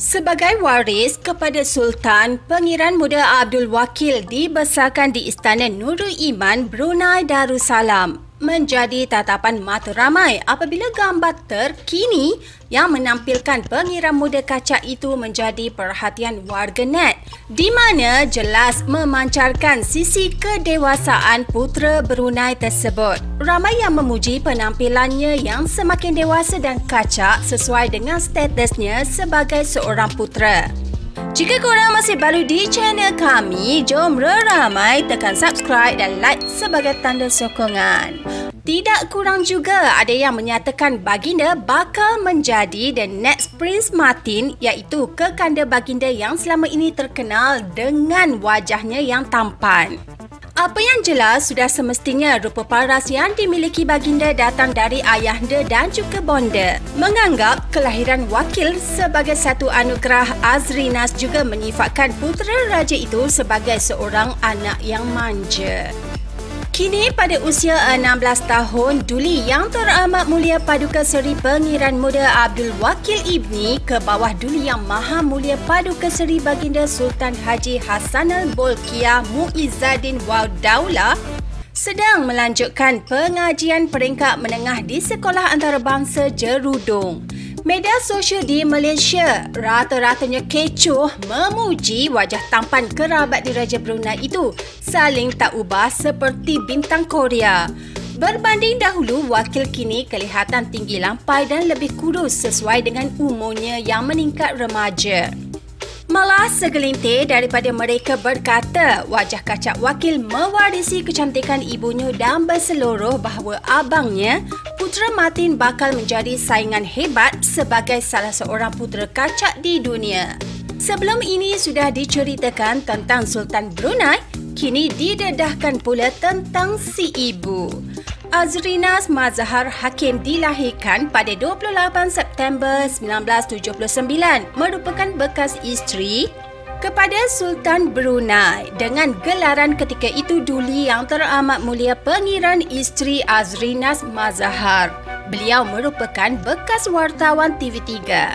Sebagai waris kepada Sultan, Pengiran Muda Abdul Wakil dibesarkan di Istana Nurul Iman, Brunei Darussalam menjadi tatapan mata ramai apabila gambar terkini yang menampilkan pengiram muda kaca itu menjadi perhatian warganet di mana jelas memancarkan sisi kedewasaan putera Brunei tersebut. Ramai yang memuji penampilannya yang semakin dewasa dan kacak sesuai dengan statusnya sebagai seorang putera. Jika korang masih baru di channel kami, jom ramai tekan subscribe dan like sebagai tanda sokongan. Tidak kurang juga ada yang menyatakan baginda bakal menjadi the next Prince Martin iaitu kekanda baginda yang selama ini terkenal dengan wajahnya yang tampan. Apa yang jelas sudah semestinya rupa paras yang dimiliki baginda datang dari ayahanda dan juga bonda. Menganggap kelahiran wakil sebagai satu anugerah Azrinas juga menyifatkan putera raja itu sebagai seorang anak yang manja. Kini pada usia 16 tahun, Duli yang teramat mulia Paduka Seri Pengiran Muda Abdul Wakil Ibni ke bawah Duli yang Maha Mulia Paduka Seri Baginda Sultan Haji Hassanal Bolkiah Muizzaddin Waudaula sedang melanjutkan pengajian peringkat menengah di Sekolah Antarabangsa Jerudong. Media sosial di Malaysia rata-ratanya kecoh memuji wajah tampan kerabat di Raja Brunei itu saling tak ubah seperti bintang Korea. Berbanding dahulu, wakil kini kelihatan tinggi lampai dan lebih kurus sesuai dengan umurnya yang meningkat remaja. Malah segelintir daripada mereka berkata wajah kacak wakil mewarisi kecantikan ibunya dan berseluruh bahawa abangnya, Putera Martin bakal menjadi saingan hebat sebagai salah seorang putera kacak di dunia. Sebelum ini sudah diceritakan tentang Sultan Brunei, kini didedahkan pula tentang si ibu. Azrinas Mazhar Hakim dilahirkan pada 28 September 1979 merupakan bekas isteri kepada Sultan Brunei. Dengan gelaran ketika itu Duli yang teramat mulia pengiran isteri Azrinas Mazhar. Beliau merupakan bekas wartawan TV3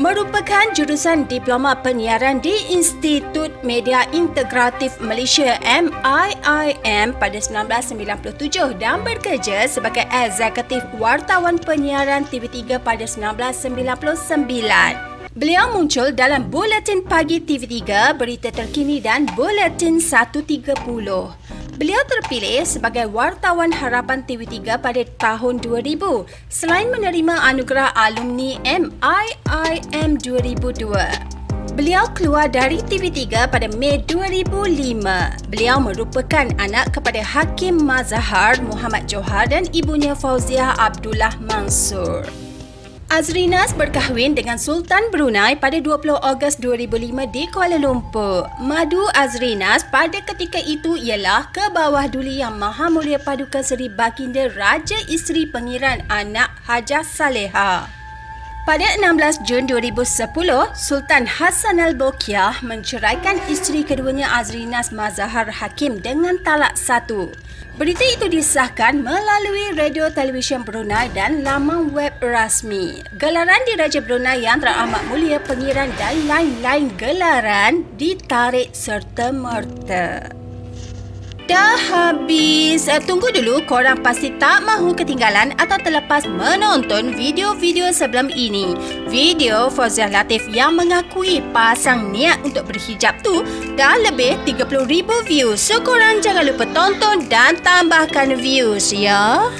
merupakan jurusan diploma penyiaran di Institut Media Integratif Malaysia MIIM pada 1997 dan bekerja sebagai eksekutif wartawan penyiaran TV3 pada 1999. Beliau muncul dalam Buletin Pagi TV3, Berita Terkini dan Buletin 130. Beliau terpilih sebagai wartawan harapan TV3 pada tahun 2000 selain menerima anugerah alumni MIIM 2002. Beliau keluar dari TV3 pada Mei 2005. Beliau merupakan anak kepada Hakim Mazhar Muhammad Johar dan ibunya Fauziah Abdullah Mansur. Azrinas berkahwin dengan Sultan Brunei pada 20 Ogos 2005 di Kuala Lumpur. Madu Azrinas pada ketika itu ialah ke bawah duli yang Maha Mulia Paduka Seri Baginda Raja Isteri Pengiran Anak Hajah Saleha. Pada 16 Jun 2010, Sultan Hassan al-Bolkiah menceraikan isteri keduanya Azrinas Mazahar Hakim dengan talak satu. Berita itu disahkan melalui radio televisyen Brunei dan laman web rasmi. Gelaran di Raja Brunei yang teramat mulia pengiran dan lain-lain gelaran ditarik serta merta. Dah habis. Uh, tunggu dulu, korang pasti tak mahu ketinggalan atau terlepas menonton video-video sebelum ini. Video Fauziah Latif yang mengakui pasang niat untuk berhijab tu dah lebih 30,000 views. So korang jangan lupa tonton dan tambahkan views ya.